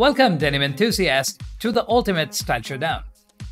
Welcome, denim enthusiasts, to the ultimate style showdown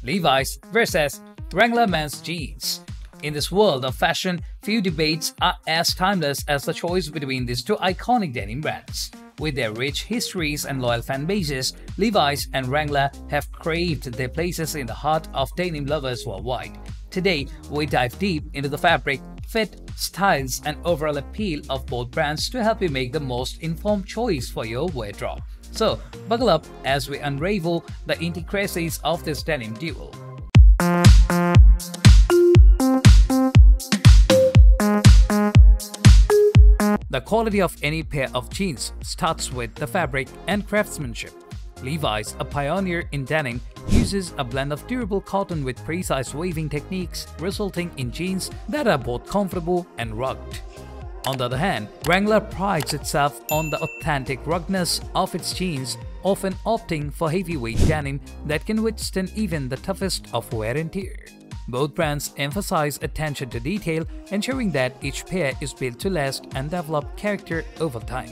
Levi's versus Wrangler men's jeans. In this world of fashion, few debates are as timeless as the choice between these two iconic denim brands. With their rich histories and loyal fan bases, Levi's and Wrangler have craved their places in the heart of denim lovers worldwide. Today, we dive deep into the fabric, fit, styles, and overall appeal of both brands to help you make the most informed choice for your wardrobe. So, buckle up as we unravel the intricacies of this denim duel. The quality of any pair of jeans starts with the fabric and craftsmanship. Levi's, a pioneer in denim, uses a blend of durable cotton with precise weaving techniques, resulting in jeans that are both comfortable and rugged. On the other hand, Wrangler prides itself on the authentic ruggedness of its jeans, often opting for heavyweight denim that can withstand even the toughest of wear and tear. Both brands emphasize attention to detail, ensuring that each pair is built to last and develop character over time.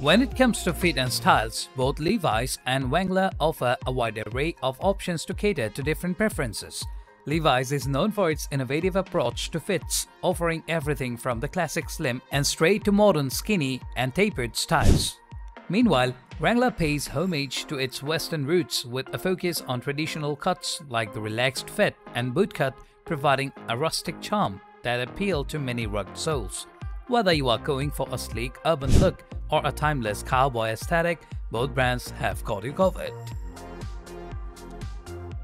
When it comes to fit and styles, both Levi's and Wrangler offer a wide array of options to cater to different preferences. Levi's is known for its innovative approach to fits, offering everything from the classic slim and straight to modern skinny and tapered styles. Meanwhile, Wrangler pays homage to its western roots with a focus on traditional cuts like the relaxed fit and bootcut, providing a rustic charm that appeal to many rugged souls. Whether you are going for a sleek urban look or a timeless cowboy aesthetic, both brands have got you covered.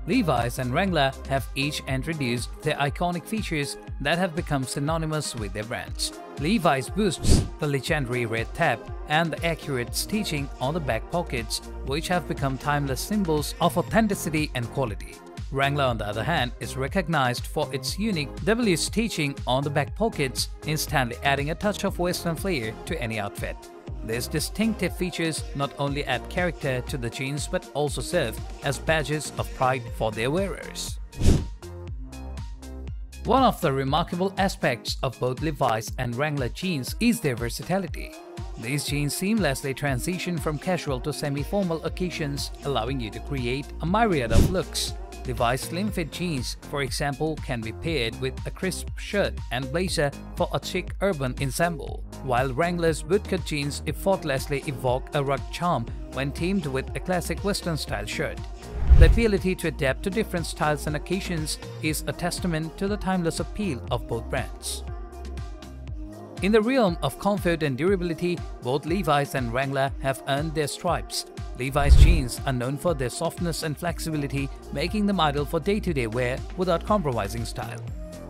Levi's and Wrangler have each introduced their iconic features that have become synonymous with their brands. Levi's boasts the legendary red tab and the arcuate stitching on the back pockets, which have become timeless symbols of authenticity and quality. Wrangler, on the other hand, is recognized for its unique W stitching on the back pockets, instantly adding a touch of western flair to any outfit. These distinctive features not only add character to the jeans but also serve as badges of pride for their wearers. One of the remarkable aspects of both Levi's and Wrangler jeans is their versatility. These jeans seamlessly transition from casual to semi-formal occasions, allowing you to create a myriad of looks. Levi's slim fit jeans, for example, can be paired with a crisp shirt and blazer for a chic urban ensemble, while Wrangler's bootcut jeans effortlessly evoke a rugged charm when teamed with a classic western-style shirt. The ability to adapt to different styles and occasions is a testament to the timeless appeal of both brands. In the realm of comfort and durability, both Levi's and Wrangler have earned their stripes. Levi's jeans are known for their softness and flexibility, making them ideal for day-to-day -day wear without compromising style.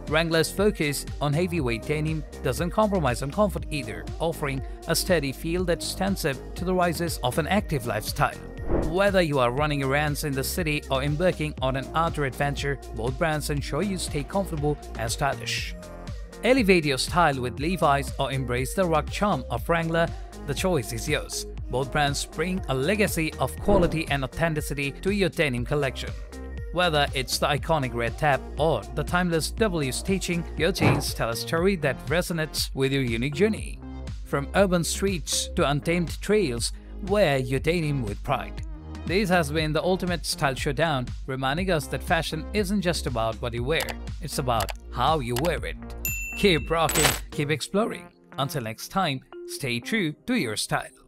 Wrangler's focus on heavyweight denim doesn't compromise on comfort either, offering a steady feel that stands up to the rises of an active lifestyle. Whether you are running errands in the city or embarking on an outdoor adventure, both brands ensure you stay comfortable and stylish. Elevate your style with Levi's or embrace the rock charm of Wrangler, the choice is yours. Both brands bring a legacy of quality and authenticity to your denim collection. Whether it's the iconic red tab or the timeless W stitching, your jeans tell a story that resonates with your unique journey. From urban streets to untamed trails, wear your denim with pride. This has been the ultimate style showdown, reminding us that fashion isn't just about what you wear, it's about how you wear it. Keep rocking, keep exploring. Until next time, stay true to your style.